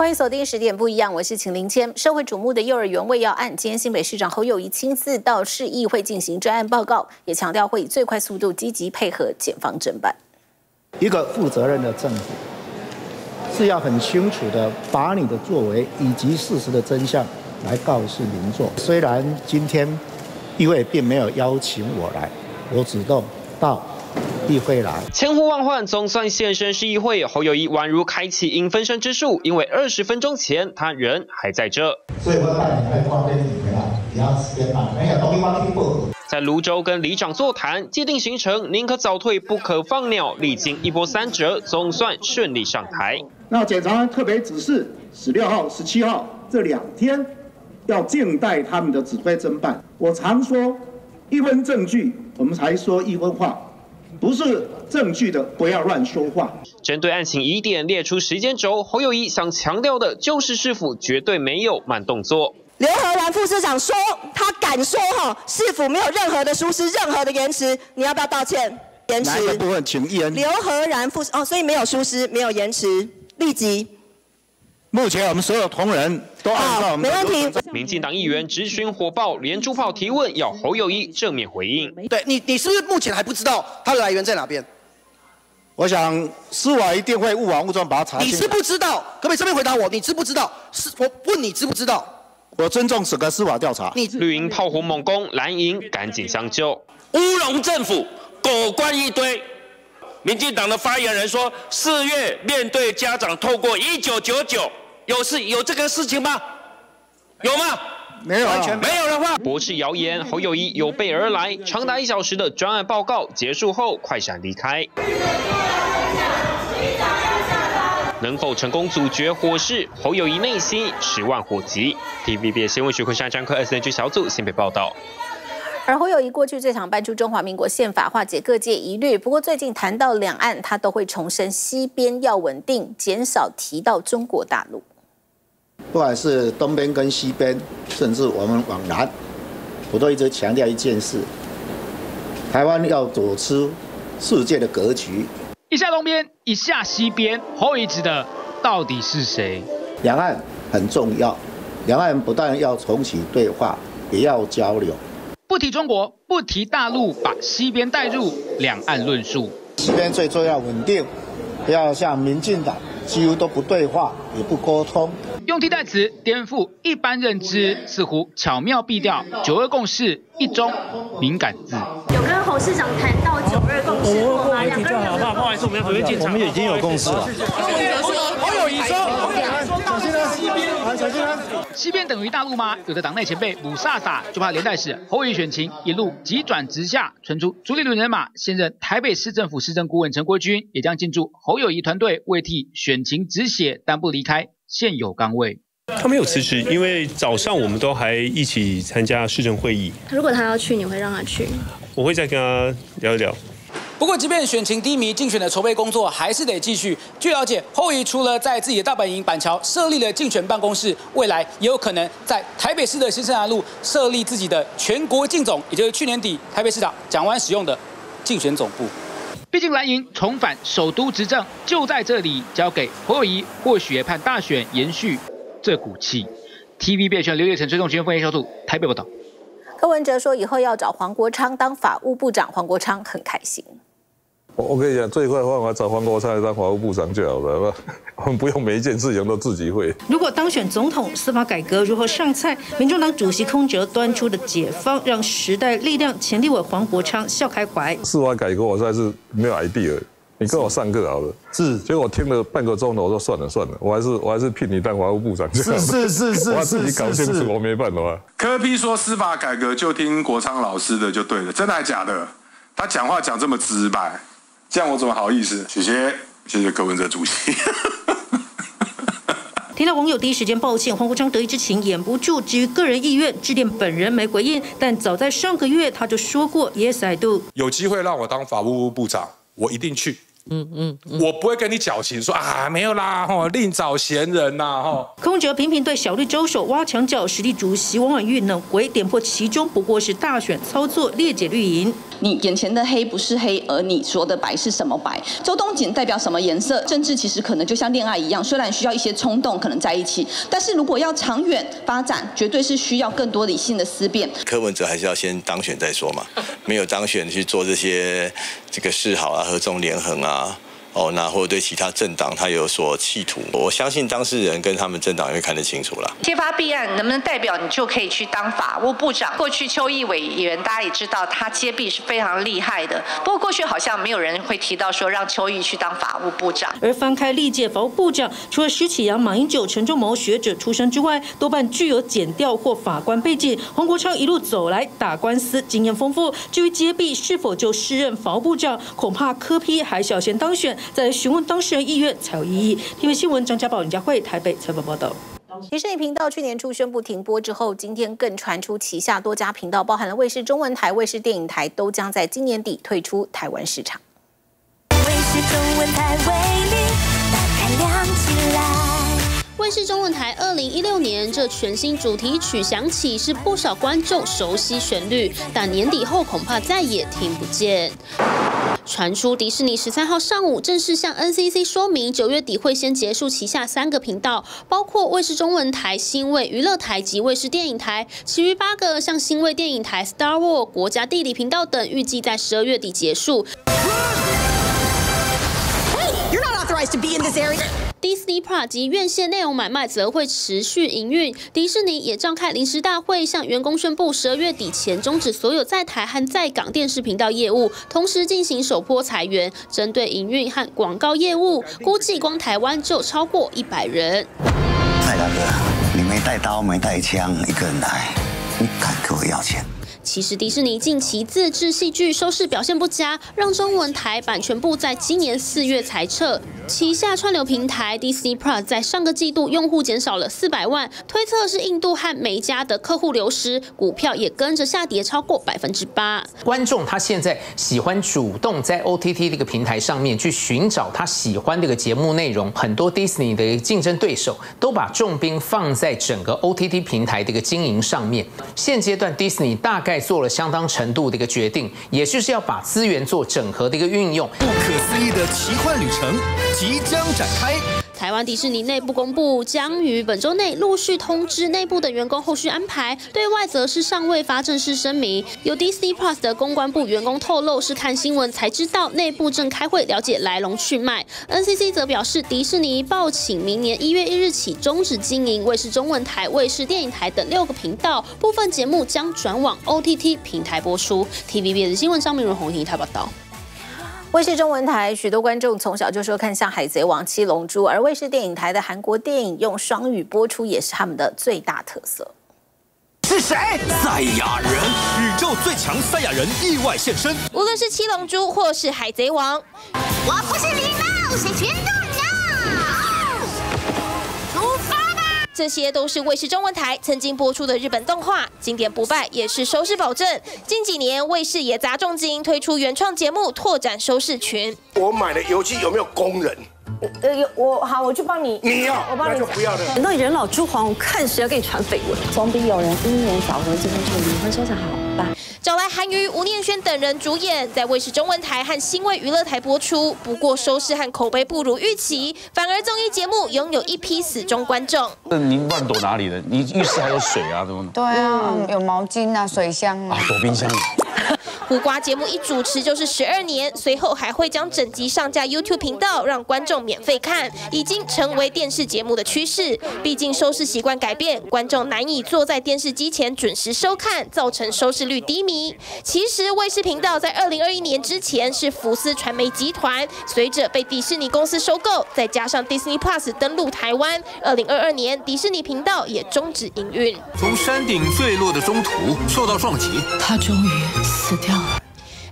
欢迎锁定十点不一样，我是秦林谦。社会瞩目的幼儿园喂药案，今天新北市长侯友谊亲自到市议会进行专案报告，也强调会以最快速度积极配合检方侦办。一个负责任的政府是要很清楚的把你的作为以及事实的真相来告诉民众。虽然今天议会并没有邀请我来，我主动到。议会来，千呼万唤总算现身市议会，侯友谊宛如开启影分身之术，因为二十分钟前他人还在这。所以我带你来逛这里来，你要时间嘛？没有东西帮你补。在泸州跟里长座谈，既定行程宁可早退不可放鸟，历经一波三折，总算顺利上台。那检察官特别指示十六号、十七号这两天要静待他们的指挥侦办。我常说，一分证据，我们才说一分话。不是证据的，不要乱说话。针对案情疑点列出时间轴，侯友谊想强调的就是市府绝对没有慢动作。刘和然副市长说，他敢说哈，市府没有任何的疏失，任何的延迟，你要不要道歉？延迟。哪部分，请议员？刘和然副哦，所以没有疏失，没有延迟，立即。目前我们所有同仁都按照没问题。民进党议员直询火爆，连珠炮提问，要侯友谊正面回应。对你，你是不是目前还不知道它的来源在哪边？我想司法一定会误网误撞把它查清。你是不知道，可不可以正面回答我？你知不知道？是我问你知不知道？我尊重整个司法调查。你绿营炮火猛攻，蓝营赶紧相救。乌龙政府，狗官一堆。民进党的发言人说，四月面对家长，透过一九九九，有事有这个事情吗？有吗？没有，完全没有的话，驳斥谣言。侯友谊有备而来，长达一小时的专案报告结束后，快闪离开。能否成功阻绝火势？侯友谊内心十万火急。TVB 新闻学会山张科 SNG 小组新北报道。而侯友谊过去最常搬出中华民国宪法，化解各界疑虑。不过最近谈到两岸，他都会重申西边要稳定，减少提到中国大陆。不管是东边跟西边，甚至我们往南，我都一直强调一件事：台湾要走出世界的格局。一下东边，一下西边，侯友谊指的到底是谁？两岸很重要，两岸不但要重启对话，也要交流。不提中国，不提大陆，把西边带入两岸论述。西边最重要稳定，不要像民进党几乎都不对话，也不沟通。用替代词颠覆一般认知，似乎巧妙避掉九二共识一中敏感字。有跟侯市长谈到九二共识过吗？两个人不好意思，我们要回进场。我们已经有共识了。侯友谊说，小心啊，西边，小心啊。西边等于大陆吗？有的党内前辈鲁萨萨就怕连带是侯友谊选情一路急转直下，传出朱立伦人马现任台北市政府市政顾问陈国军也将进驻侯友谊团队，为替选情止血，但不离开现有岗位。他没有辞职，因为早上我们都还一起参加市政会议。如果他要去，你会让他去？我会再跟他聊一聊。不过，即便选情低迷，竞选的筹备工作还是得继续。据了解，后裔除了在自己的大本营板桥设立了竞选办公室，未来也有可能在台北市的新生南路设立自己的全国竞总，也就是去年底台北市长蒋万使用的竞选总部。毕竟蓝营重返首都执政就在这里，交给侯友谊，或许也盼大选延续这股气。TV 变选刘业成追动新闻分析小组台北报道。柯文哲说，以后要找黄国昌当法务部长，黄国昌很开心。我跟你讲，最快方法找黄国昌当法务部长就好了，我们不用每一件事情都自己会。如果当选总统，司法改革如何上菜？民众党主席空哲端出的解方，让时代力量前立委黄国昌笑开怀。司法改革我实在是没有 idea，你跟我上课好了。是，结果我听了半个钟头，我说算了算了，我还是我还是聘你当法务部长。是是是是，我自己搞清楚，我没办法。柯批说司法改革就听国昌老师的就对了，真的还假的？他讲话讲这么直白。这样我怎么好意思？谢谢，谢谢柯文哲主席。听到网友第一时间抱歉，黄国昌得意之情掩不住。至于个人意愿，致电本人没回应。但早在上个月他就说过，Yes I do。有机会让我当法务部长，我一定去。嗯嗯，我不会跟你矫情说啊，没有啦，吼，另找闲人呐，吼。空哲频频对小绿周手挖墙脚，实力主席王婉玉呢回点破其中不过是大选操作，列解绿营。你眼前的黑不是黑，而你说的白是什么白？周冬锦代表什么颜色？政治其实可能就像恋爱一样，虽然需要一些冲动，可能在一起，但是如果要长远发展，绝对是需要更多理性的思辨。柯文哲还是要先当选再说嘛，没有当选去做这些这个示好啊、合纵连横啊。uh, 哦，那或者对其他政党他有所企图，我相信当事人跟他们政党也会看得清楚了。揭发弊案能不能代表你就可以去当法务部长？过去邱毅委员大家也知道，他揭弊是非常厉害的。不过过去好像没有人会提到说让邱毅去当法务部长。而翻开历届法务部长，除了施启阳、马英九、陈仲谋学者出身之外，多半具有检调或法官背景。黄国昌一路走来打官司经验丰富，至于揭弊是否就适任法务部长，恐怕柯批还要先当选。在询问当事人意愿才有意义。听闻新闻，张家宝、林家慧台北采访报道。迪士尼频道去年初宣布停播之后，今天更传出旗下多家频道，包含了卫视中文台、卫视电影台，都将在今年底退出台湾市场。卫视中文台为你打开亮起来。卫视中文台二零一六年这全新主题曲响起，是不少观众熟悉旋律，但年底后恐怕再也听不见。传出迪士尼十三号上午正式向 NCC 说明，九月底会先结束旗下三个频道，包括卫视中文台、新卫娱乐台及卫视电影台，其余八个像新卫电影台、Star War、国家地理频道等，预计在十二月底结束。Disney Plus 及院线内容买卖则会持续营运。迪士尼也召开临时大会，向员工宣布十二月底前终止所有在台和在港电视频道业务，同时进行首波裁员。针对营运和广告业务，估计光台湾就超过一百人。蔡大哥，你没带刀，没带枪，一个人来，你敢跟我要钱？其实迪士尼近期自制戏剧收视表现不佳，让中文台版全部在今年四月裁撤。旗下串流平台 DC Plus 在上个季度用户减少了四百万，推测是印度和美加的客户流失，股票也跟着下跌超过百分之八。观众他现在喜欢主动在 OTT 这个平台上面去寻找他喜欢这个节目内容，很多 Disney 的竞争对手都把重兵放在整个 OTT 平台的一个经营上面。现阶段 Disney 大概做了相当程度的一个决定，也就是要把资源做整合的一个运用。不可思议的奇幻旅程即将展开。台湾迪士尼内部公布，将于本周内陆续通知内部的员工后续安排，对外则是尚未发正式声明。有 Disney Plus 的公关部员工透露，是看新闻才知道内部正开会了解来龙去脉。NCC 则表示，迪士尼报请明年一月一日起终止经营卫视中文台、卫视电影台等六个频道，部分节目将转往 OTT 平台播出。TVB 的新闻张明荣、洪婷台报道。卫视中文台许多观众从小就说看像《海贼王》《七龙珠》，而卫视电影台的韩国电影用双语播出也是他们的最大特色。是谁？赛亚人，宇宙最强赛亚人意外现身。无论是《七龙珠》或是《海贼王》，我不是礼貌，是全动这些都是卫视中文台曾经播出的日本动画，经典不败，也是收视保证。近几年，卫视也砸重金推出原创节目，拓展收视群。我买的油漆有没有工人？呃，有我好，我去帮你。你要，我帮你。那就不要了。等到你人老珠黄，我看谁要给你传绯闻。总比有人英年早婚结婚就离婚收场好吧？找来韩娱、吴念轩等人主演，在卫视中文台和新卫娱乐台播出。不过收视和口碑不如预期，反而综艺节目拥有一批死忠观众。那您乱躲哪里了？你浴室还有水啊？怎么？对啊，有毛巾啊，水箱啊。啊，躲冰箱里。胡瓜节目一主持就是十二年，随后还会将整集上架 YouTube 频道，让观众免费看，已经成为电视节目的趋势。毕竟收视习惯改变，观众难以坐在电视机前准时收看，造成收视率低迷。其实卫视频道在二零二一年之前是福斯传媒集团，随着被迪士尼公司收购，再加上 Disney Plus 登陆台湾，二零二二年迪士尼频道也终止营运。从山顶坠落的中途受到撞击，他终于死掉了。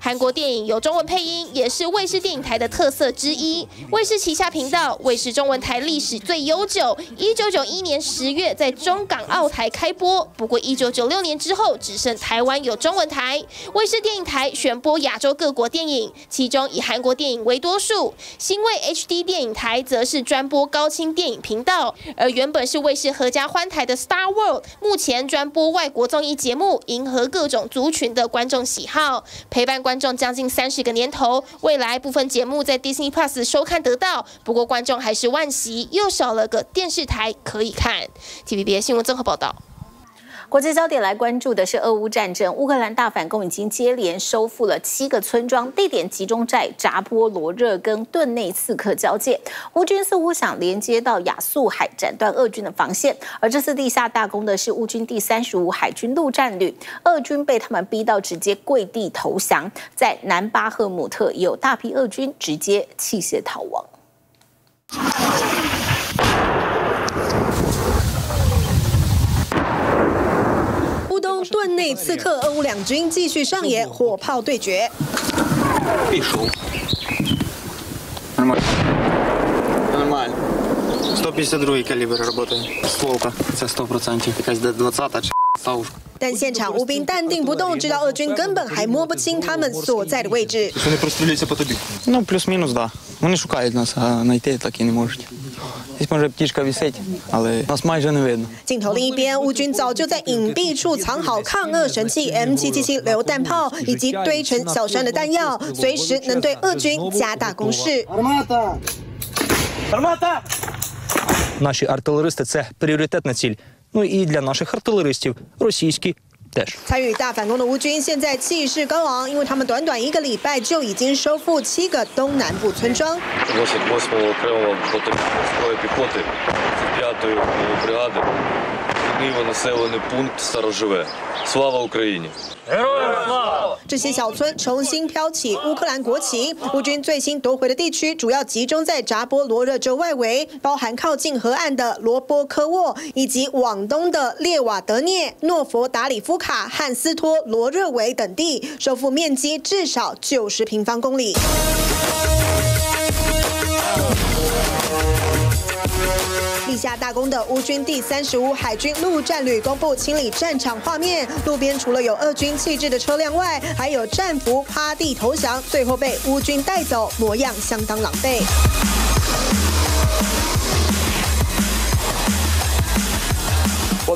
韩国电影有中文配音，也是卫视电影台的特色之一。卫视旗下频道，卫视中文台历史最悠久，一九九一年十月在中港澳台开播。不过一九九六年之后，只剩台湾有中文台。卫视电影台选播亚洲各国电影，其中以韩国电影为多数。新卫 HD 电影台则是专播高清电影频道，而原本是卫视合家欢台的 Star World，目前专播外国综艺节目，迎合各种族群的观众喜好，陪伴观观众将近三十个年头。未来部分节目在 Disney Plus 收看得到，不过观众还是万喜，又少了个电视台可以看。TVB 新闻综合报道。国际焦点来关注的是俄乌战争，乌克兰大反攻已经接连收复了七个村庄，地点集中在扎波罗热跟顿内刺克交界。乌军似乎想连接到亚速海，斩断俄军的防线。而这次地下大功的是乌军第三十五海军陆战旅，俄军被他们逼到直接跪地投降。在南巴赫姆特，有大批俄军直接弃械逃亡。乌东顿内刺客俄乌两军继续上演火炮对决。避暑Нормально. 152 калібр працює. Стволка. Це 100%. Якась 20 чи ставушка. 但现场乌兵淡定不动，知道俄军根本还摸不清他们所在的位置。 Вони простріляться по тобі. Ну, плюс-мінус, да. Вони шукають нас, а знайти так і не можуть. Десь може птічка висить, але нас майже не видно. 镜头另一边，乌军早就在隐蔽处藏好抗俄神器 M777 榴弹炮以及堆成小山的弹药，随时能对俄军加大攻势。 Наші артилеристи це пріоритетна ціль. Ну і для наших артилеристів російські теж. 参与大反攻的乌军现在气势高昂，因为他们短短一个礼拜就已经收复七个东南部村庄。 28-го окремого протипіхотної піхоти 5-ї бригади. Києво населений пункт Староживе. Слава Україні! 这些小村重新飘起乌克兰国旗。乌军最新夺回的地区主要集中在扎波罗热州外围，包含靠近河岸的罗波科沃，以及往东的列瓦德涅、诺佛达里夫卡、汉斯托罗热维等地，收复面积至少九十平方公里。 立下大功的乌军第三十五海军陆战旅公布清理战场画面，路边除了有俄军气质的车辆外，还有战俘趴地投降，最后被乌军带走，模样相当狼狈。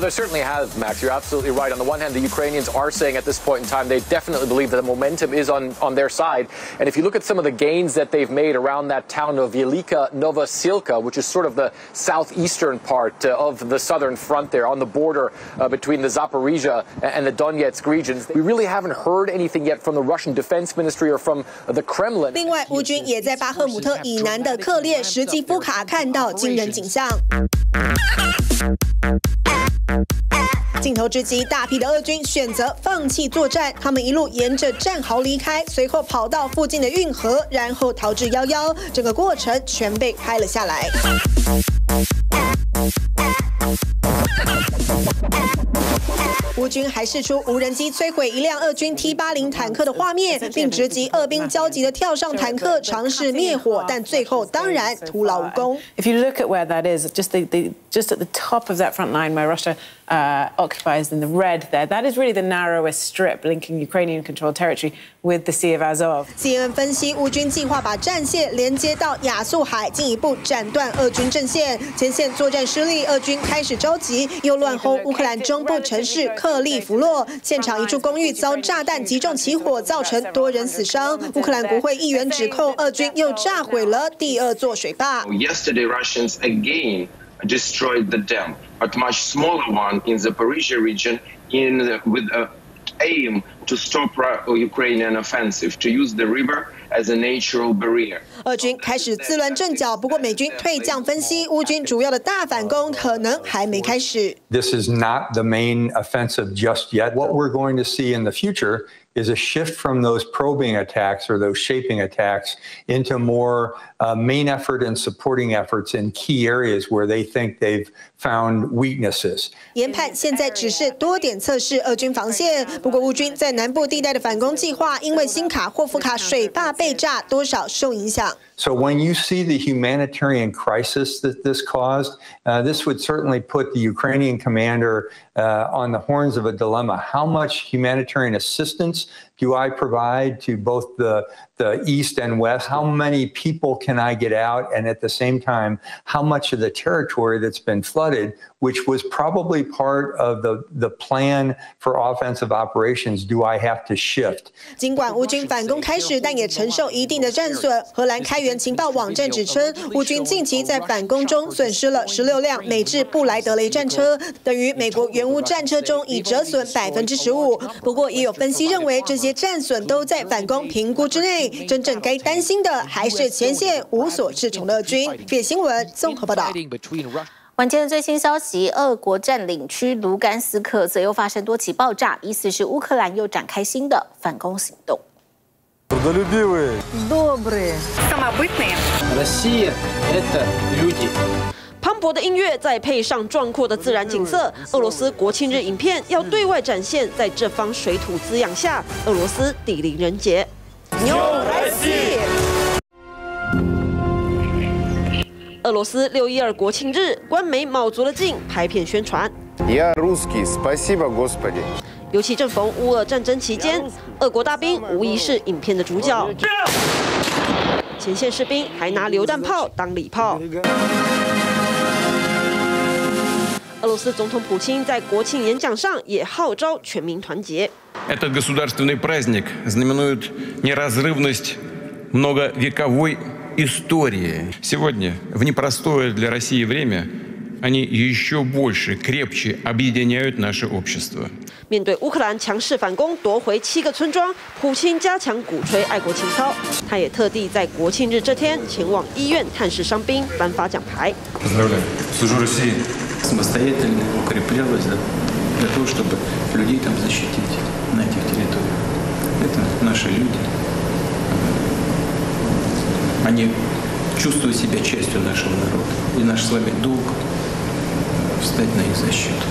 Well, they certainly have, Max. You're absolutely right. On the one hand, the Ukrainians are saying at this point in time they definitely believe that the momentum is on, on their side. And if you look at some of the gains that they've made around that town of Velika Novosilka, which is sort of the southeastern part uh, of the southern front there on the border uh, between the Zaporizhia and the Donetsk regions, we really haven't heard anything yet from the Russian Defense Ministry or from the Kremlin. 另外，乌军也在巴赫姆特以南的克列什基夫卡看到惊人景象。 镜头之机，大批的俄军选择放弃作战，他们一路沿着战壕离开，随后跑到附近的运河，然后逃之夭夭。整个过程全被拍了下来。军还试出无人机摧毁一辆俄军 T 八零坦克的画面，并直击俄兵焦急的跳上坦克，尝试灭火，但最后当然徒劳无功。If you look at where that is, just the, the just at the top of that front line where Russia uh, occupies in the red there, that is really the narrowest strip linking Ukrainian-controlled territory with the Sea of Azov. CNN 分析，乌军计划把战线连接到亚速海，进一步斩断俄军阵线。前线作战失利，俄军开始着急，又乱轰乌克兰中部城市克利夫洛。现场一处公寓遭炸弹击中起火，造成多人死伤。乌克兰国会议员指控俄军又炸毁了第二座水坝。Yesterday, Russians again destroyed the dam, but much smaller one in the Parisia region, in the, with a aim to stop Ukrainian offensive, to use the river as a natural barrier. 俄军开始自乱阵脚，不过美军退将分析，乌军主要的大反攻可能还没开始。This is not the main offensive just yet. What we're going to see in the future is a shift from those probing attacks or those shaping attacks into more uh, main effort and supporting efforts in key areas where they think they've found weaknesses. 研判现在只是多点测试俄军防线，不过乌军在南部地带的反攻计划，因为新卡霍夫卡水坝被炸，多少受影响。 So when you see the humanitarian crisis that this caused, uh, this would certainly put the Ukrainian commander uh, on the horns of a dilemma. How much humanitarian assistance do I provide to both the, the East and West? How many people can I get out? And at the same time, how much of the territory that's been flooded, which was probably part of the, the plan for offensive operations, do I have to shift? 尽管乌军反攻开始，但也承受一定的战损。荷兰开源情报网站指称，乌军近期在反攻中损失了十六辆美制布莱德雷战车，等于美国原乌战车中已折损百分之十五。不过，也有分析认为，这些 战损都在反攻评估之内。真正该担心的还是前线无所适从的军。别新闻综合报道。晚间的最新消息，俄国占领区卢甘斯克则又发生多起爆炸，疑似是乌克兰又展开新的反攻行动。磅礴的音乐，再配上壮阔的自然景色，俄罗斯国庆日影片要对外展现，在这方水土滋养下，俄罗斯地灵人杰。俄罗斯六一二国庆日，官媒卯足了劲拍片宣传。尤其正逢乌俄战争期间，俄国大兵无疑是影片的主角。前线士兵还拿榴弹炮当礼炮。俄罗斯总统普京在国庆演讲上也号召全民团结。Этот государственный праздник знаменует неразрывность многовековой истории. Сегодня, в непростое для России время, они еще больше, крепче объединяют наше общество. 面对乌克兰强势反攻，夺回七个村庄，普京加强鼓吹爱国情操。他也特地在国庆日这天前往医院探视伤兵，颁发奖牌。Поздравляю. Служу России самостоятельно укреплялась да, для того, чтобы людей там защитить на этих территориях. Это наши люди. Они чувствуют себя частью нашего народа. И наш с вами долг встать на их защиту.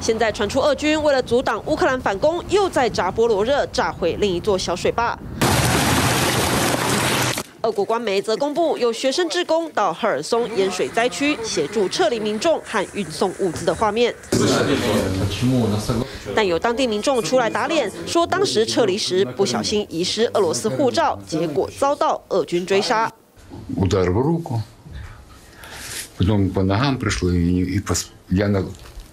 现在传出俄军为了阻挡乌克兰反攻，又在扎波罗热炸毁另一座小水坝。 俄国官媒则公布有学生志工到赫尔松淹水灾区协助撤离民众和运送物资的画面。但有当地民众出来打脸，说当时撤离时不小心遗失俄罗斯护照，结果遭到俄军追杀。 удар в руку, потом по ногам пришло, и, и пос- я на-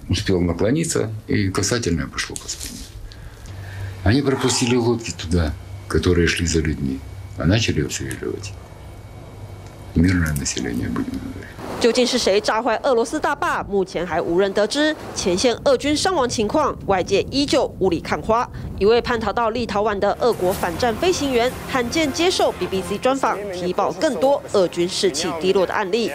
успел наклониться, и касательное пошло по спине. Они пропустили лодки туда, которые шли за людьми, а начали обстреливать. Мирное население, будем говорить. 究竟是谁炸坏俄罗斯大坝？目前还无人得知。前线俄军伤亡情况，外界依旧雾里看花。一位叛逃到立陶宛的俄国反战飞行员，罕见接受 BBC 专访，提报更多俄军士气低落的案例。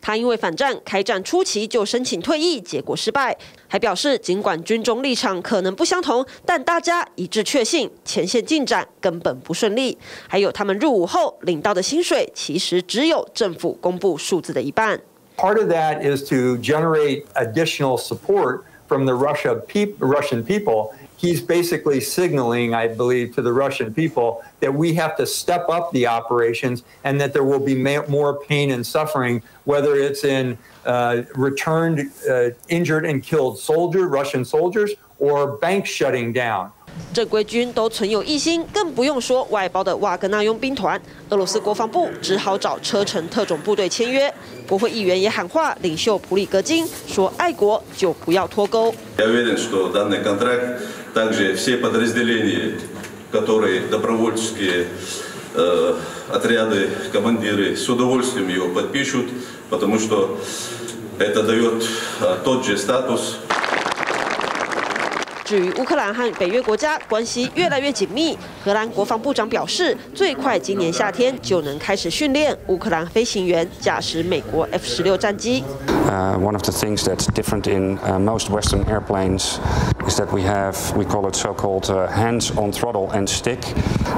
他因为反战开战初期就申请退役，结果失败，还表示尽管军中立场可能不相同，但大家一致确信前线进展根本不顺利。还有他们入伍后领到的薪水，其实只有政府公布数字的一半。Part of that is to generate additional support from the Russia peop- Russian people. He's basically signaling, I believe, to the Russian people that we have to step up the operations and that there will be ma- more pain and suffering, whether it's in uh, returned uh, injured and killed soldier, Russian soldiers, or banks shutting down. 正规军都存有异心，更不用说外包的瓦格纳佣兵团。俄罗斯国防部只好找车臣特种部队签约。国会议员也喊话领袖普里格金，说爱国就不要脱钩。 Я уверен, что данный контракт также все подразделения, которые добровольческие э, отряды, командиры с удовольствием его подпишут, потому что это дает э, тот же статус 至于乌克兰和北约国家关系越来越紧密，荷兰国防部长表示，最快今年夏天就能开始训练乌克兰飞行员驾驶美国 F 十六战机。Uh, one of the things that's different in uh, most Western airplanes is that we have, we call it so-called uh, hands on throttle and stick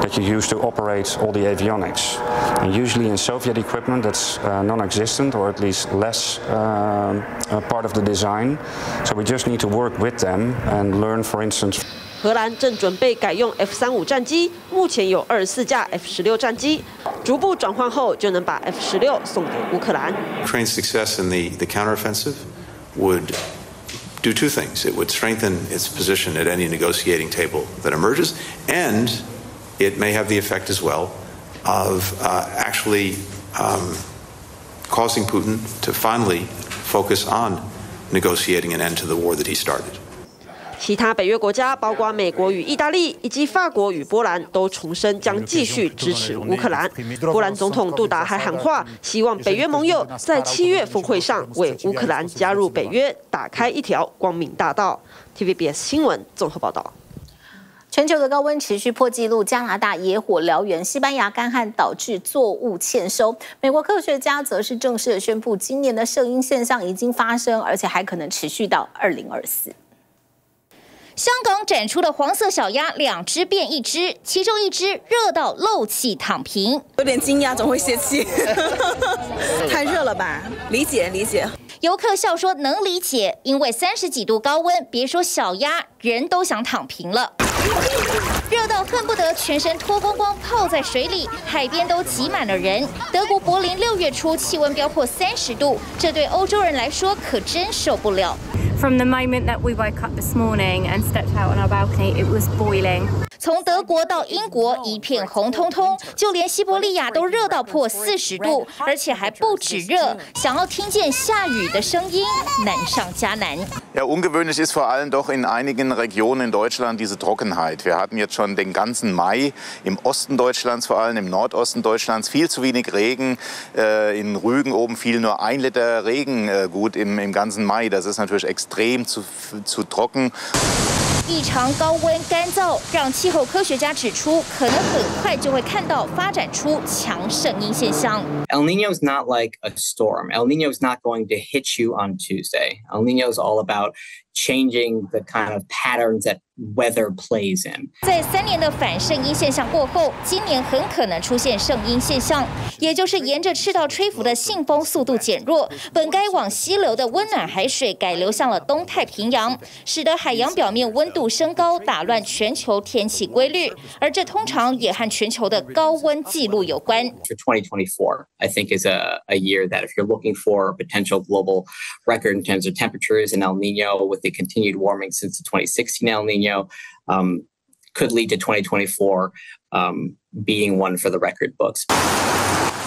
that you use to operate all the avionics. And usually in Soviet equipment that's uh, non-existent or at least less uh, uh, part of the design. So we just need to work with them and learn, for instance, 荷兰正准备改用 F 三五战机，目前有二十四架 F 十六战机，逐步转换后就能把 F 十六送给乌克兰。 Ukraine's success in the, the counteroffensive would do two things. It would strengthen its position at any negotiating table that emerges, and it may have the effect as well of uh, actually um, causing Putin to finally focus on negotiating an end to the war that he started. 其他北约国家，包括美国与意大利以及法国与波兰，都重申将继续支持乌克兰。波兰总统杜达还喊话，希望北约盟友在七月峰会上为乌克兰加入北约打开一条光明大道。TVBS 新闻综合报道。全球的高温持续破纪录，加拿大野火燎原，西班牙干旱导致作物欠收。美国科学家则是正式宣布，今年的圣婴现象已经发生，而且还可能持续到二零二四。香港展出的黄色小鸭，两只变一只，其中一只热到漏气躺平，有点惊讶，总会泄气，太热了吧？理解理解。游客笑说能理解，因为三十几度高温，别说小鸭，人都想躺平了。热到恨不得全身脱光光泡在水里，海边都挤满了人。德国柏林六月初气温飙破三十度，这对欧洲人来说可真受不了。From the moment that we woke up this morning and stepped out on our balcony, it was boiling. 从德国到英国一片红彤彤，就连西伯利亚都热到破四十度，而且还不止热，想要听见下雨的声音难上加难。 Ja, ungewöhnlich ist vor allem doch in einigen Regionen in Deutschland diese Trockenheit. Wir hatten jetzt schon den ganzen Mai im Osten Deutschlands, vor allem im Nordosten Deutschlands, viel zu wenig Regen. Äh, in Rügen oben fiel nur ein Liter Regen äh, gut im, im ganzen Mai. Das ist natürlich extrem zu, zu trocken. 异常高温干燥，让气候科学家指出，可能很快就会看到发展出强圣婴现象。 El Nino is not like a storm. El Nino is not going to hit you on Tuesday. El Nino is all about changing the kind of patterns that weather plays in. 在三年的反圣婴现象过后，今年很可能出现圣婴现象，也就是沿着赤道吹拂的信风速度减弱，本该往西流的温暖海水改流向了东太平洋，使得海洋表面温度升高，打乱全球天气规律。而这通常也和全球的高温记录有关。For 2024, I think is a, a year that if you're looking for a potential global record in terms of temperatures and El Nino with the continued warming since the 2016 El Nino, um, could lead to 2024 um, being one for the record books.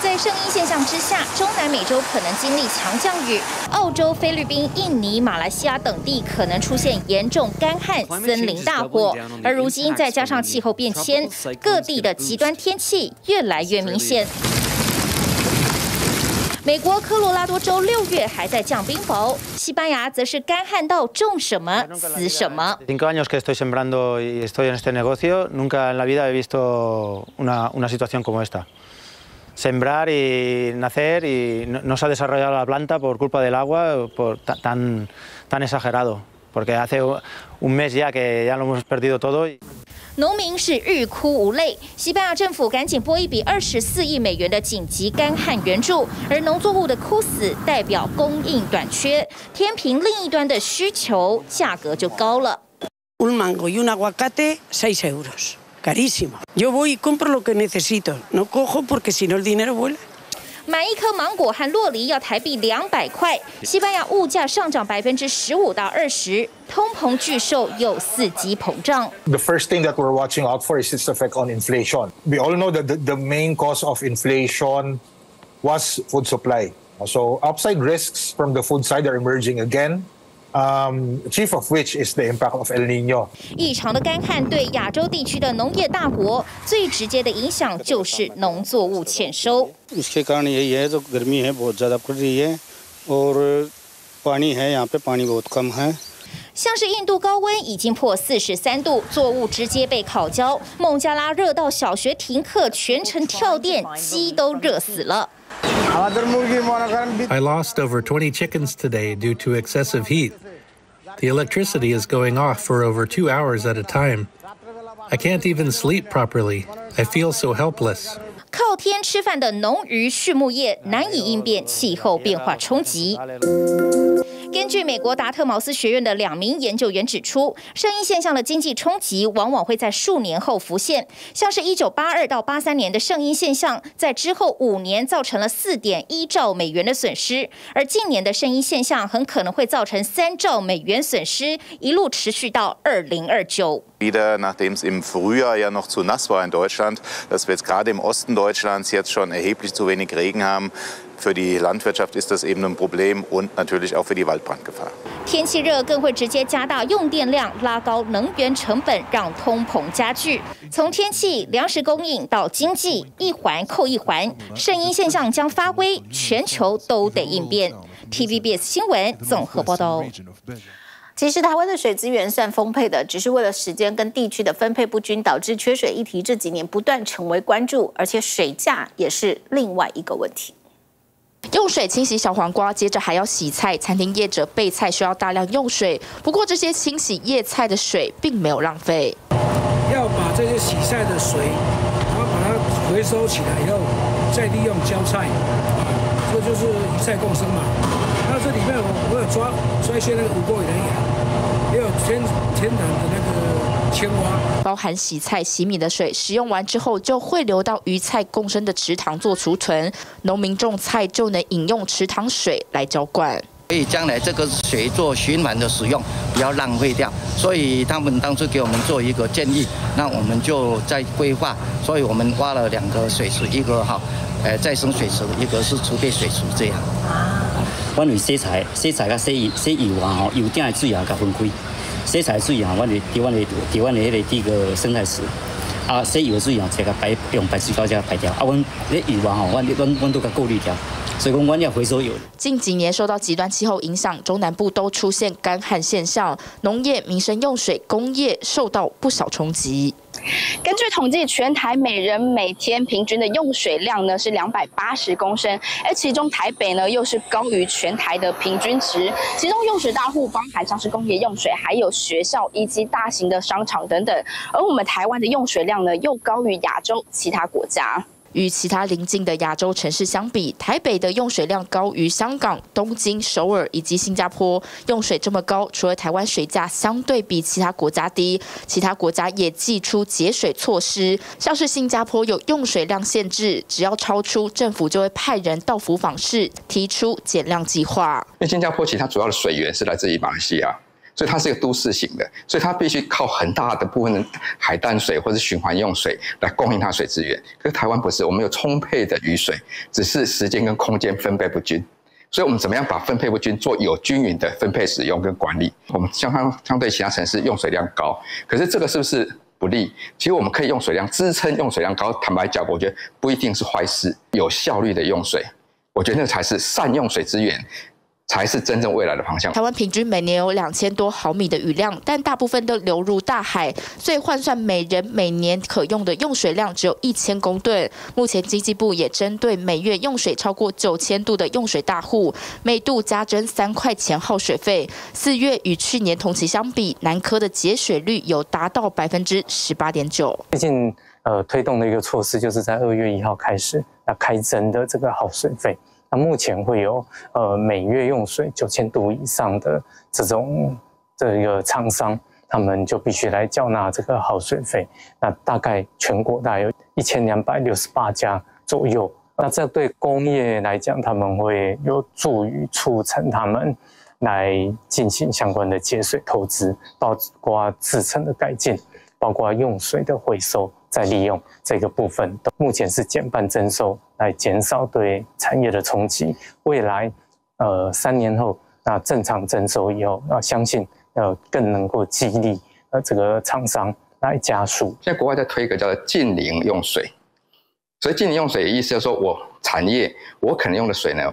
在圣婴现象之下，中南美洲可能经历强降雨，澳洲、菲律宾、印尼、马来西亚等地可能出现严重干旱、森林大火。而如今再加上气候变迁，各地的极端天气越来越明显。美国科罗拉多州六月还在降冰雹，西班牙则是干旱到种什么死什么。 Cinco años que estoy sembrando y estoy en este negocio, nunca en la vida he visto una, una situación como esta. Sembrar y nacer y no, no se ha desarrollado la planta por culpa del agua por, tan, tan exagerado, porque hace un mes ya que ya lo hemos perdido todo. 农民是欲哭无泪，西班牙政府赶紧拨一笔二十四亿美元的紧急干旱援助，而农作物的枯死代表供应短缺，天平另一端的需求价格就高了。买一颗芒果和洛梨要台币两百块，西班牙物价上涨百分之十五到二十，通膨巨兽又伺机膨胀。 The first thing that we're watching out for is its effect on inflation. We all know that the, the main cause of inflation was food supply. So upside risks from the food side are emerging again. Um, chief of which is the impact of El Nino. 异常的干旱对亚洲地区的农业大国最直接的影响就是农作物欠收。 इसके कारण यही है जो गर्मी है बहुत ज़्यादा पड़ रही है और पानी है यहाँ पे पानी बहुत कम है 像是印度高温已经破四十三度，作物直接被烤焦；孟加拉热到小学停课，全程跳电，鸡都热死了。 I lost over 20 chickens today due to excessive heat. The electricity is going off for over two hours at a time. I can't even sleep properly. I feel so helpless. 靠天吃饭的农渔畜牧业难以应变气候变化冲击。根据美国达特茅斯学院的两名研究员指出，声音现象的经济冲击往往会在数年后浮现。像是一九八二到八三年的声音现象，在之后五年造成了四点一兆美元的损失，而近年的声音现象很可能会造成三兆美元损失，一路持续到二零二九。Wieder, nachdem es im Frühjahr ja noch zu nass war in Deutschland, dass wir jetzt gerade im Osten Deutschlands jetzt schon erheblich zu wenig Regen haben. Für die Landwirtschaft ist das eben ein Problem und natürlich auch für die Waldbrandgefahr. 天气热更会直接加大用电量，拉高能源成本，让通膨加剧。从天气、粮食供应到经济，一环扣一环，圣婴现象将发威，全球都得应变。TVBS 新闻综合报道。 其实台湾的水资源算丰沛的，只是为了时间跟地区的分配不均，导致缺水议题这几年不断成为关注，而且水价也是另外一个问题。用水清洗小黄瓜，接着还要洗菜。餐厅业者备菜需要大量用水，不过这些清洗叶菜的水并没有浪费。要把这些洗菜的水，然后把它回收起来以后，再利用浇菜，这就是鱼菜共生嘛。那这里面我我有抓抓一些那个五锅鱼的盐，也有天天然的那个。青蛙包含洗菜、洗米的水，使用完之后就会流到鱼菜共生的池塘做储存，农民种菜就能饮用池塘水来浇灌。所以将来这个水做循环的使用，不要浪费掉。所以他们当初给我们做一个建议，那我们就在规划。所以我们挖了两个水池，一个哈，呃再生水池，一个是储备水池，这样。关于洗菜、洗菜甲洗洗油啊，吼油顶的水啊，甲分开。洗菜水啊，阮伫伫阮的伫阮的迄个第个生态池，啊，洗油水啊，直接排用排水沟这排掉，啊，阮咧油啊吼，阮阮阮都甲过滤掉，所以讲阮要回收油。近几年受到极端气候影响，中南部都出现干旱现象，农业、民生用水、工业受到不少冲击。根据统计，全台每人每天平均的用水量呢是两百八十公升，而其中台北呢又是高于全台的平均值。其中用水大户包含像是工业用水，还有学校以及大型的商场等等。而我们台湾的用水量呢又高于亚洲其他国家。与其他邻近的亚洲城市相比，台北的用水量高于香港、东京、首尔以及新加坡。用水这么高，除了台湾水价相对比其他国家低，其他国家也祭出节水措施，像是新加坡有用水量限制，只要超出，政府就会派人到府访视，提出减量计划。因为新加坡其实它主要的水源是来自于马来西亚。所以它是一个都市型的，所以它必须靠很大的部分的海淡水或者循环用水来供应它水资源。可是台湾不是，我们有充沛的雨水，只是时间跟空间分配不均。所以我们怎么样把分配不均做有均匀的分配使用跟管理？我们相相对其他城市用水量高，可是这个是不是不利？其实我们可以用水量支撑用水量高。坦白讲，我觉得不一定是坏事。有效率的用水，我觉得那才是善用水资源。才是真正未来的方向。台湾平均每年有两千多毫米的雨量，但大部分都流入大海，所以换算每人每年可用的用水量只有一千公吨。目前经济部也针对每月用水超过九千度的用水大户，每度加征三块钱耗水费。四月与去年同期相比，南科的节水率有达到百分之十八点九。最近呃推动的一个措施，就是在二月一号开始要开征的这个耗水费。目前会有呃每月用水九千度以上的这种这个厂商，他们就必须来缴纳这个耗水费。那大概全国大概有一千两百六十八家左右。那这对工业来讲，他们会有助于促成他们来进行相关的节水投资，包括自成的改进，包括用水的回收。再利用这个部分，目前是减半征收，来减少对产业的冲击。未来，呃，三年后，那正常征收以后，那相信呃更能够激励呃这个厂商来加速。现在国外在推一个叫做近零用水，所以近零用水的意思就是说我产业我可能用的水呢，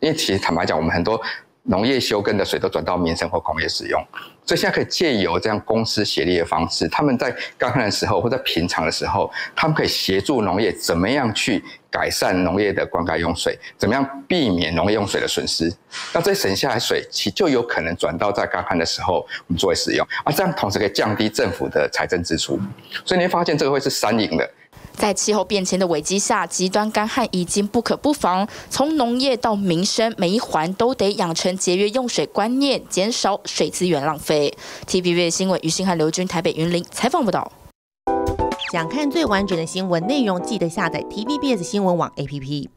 因为其实坦白讲，我们很多农业休耕的水都转到民生或工业使用，所以现在可以借由这样公司协力的方式，他们在干旱的时候或在平常的时候，他们可以协助农业怎么样去改善农业的灌溉用水，怎么样避免农业用水的损失。那这省下来水，其就有可能转到在干旱的时候我们作为使用，啊，这样同时可以降低政府的财政支出。所以你会发现这个会是三赢的。在气候变迁的危机下，极端干旱已经不可不防。从农业到民生，每一环都得养成节约用水观念，减少水资源浪费。TVB 新闻于新汉刘军台北云林采访报道。想看最完整的新闻内容，记得下载 TVBS 新闻网 APP。